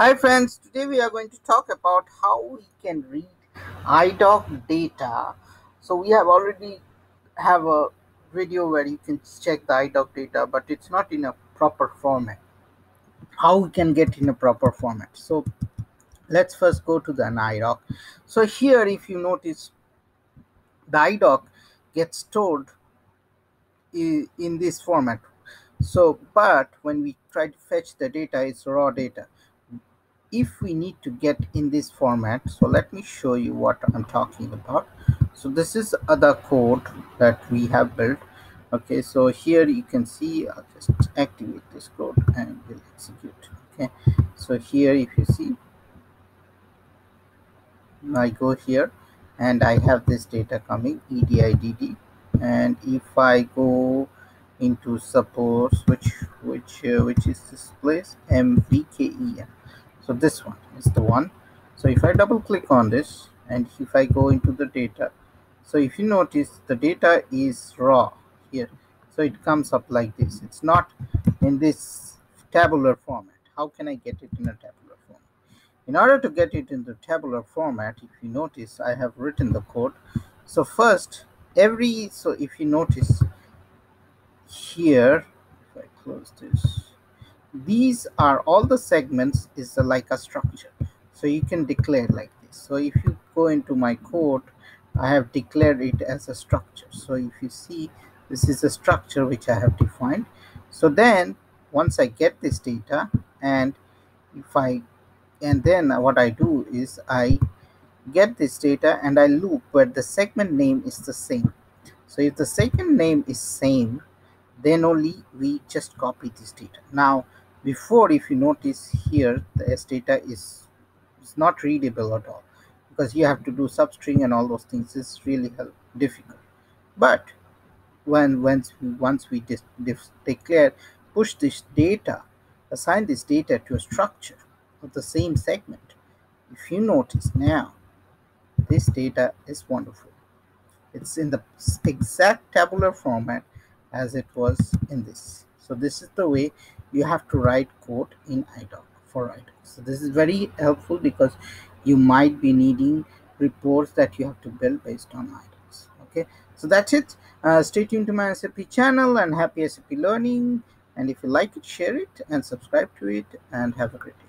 Hi friends, today we are going to talk about how we can read iDoc data. So we have already have a video where you can check the iDoc data, but it's not in a proper format. How we can get in a proper format. So let's first go to the iDoc. So here if you notice the iDoc gets stored in this format. So but when we try to fetch the data, it's raw data if we need to get in this format so let me show you what i'm talking about. So this is other code that we have built. Okay so here you can see i'll just activate this code and we'll execute okay? So here if you see i go here and i have this data coming edidd and if i go into suppose which which uh, which is this place mvken so this one is the one. So if i double click on this and if i go into the data so if you notice the data is raw here. So it comes up like this. It's not in this tabular format. How can i get it in a tabular format? In order to get it in the tabular format if you notice i have written the code. So first every so if you notice here if i close this these are all the segments is like a structure. So you can declare like this. So if you go into my code i have declared it as a structure. So if you see this is a structure which i have defined. So then once i get this data and if i and then what i do is i get this data and i loop where the segment name is the same. So if the segment name is same then only we just copy this data. Now before if you notice here the s data is is not readable at all because you have to do substring and all those things it's really difficult. But when once we once we declare push this data assign this data to a structure of the same segment if you notice now this data is wonderful. It's in the exact tabular format as it was in this so this is the way you have to write code in idoc for idoc. So this is very helpful because you might be needing reports that you have to build based on idocs okay? So that's it. Uh, stay tuned to my sap channel and happy sap learning. And if you like it share it and subscribe to it and have a great day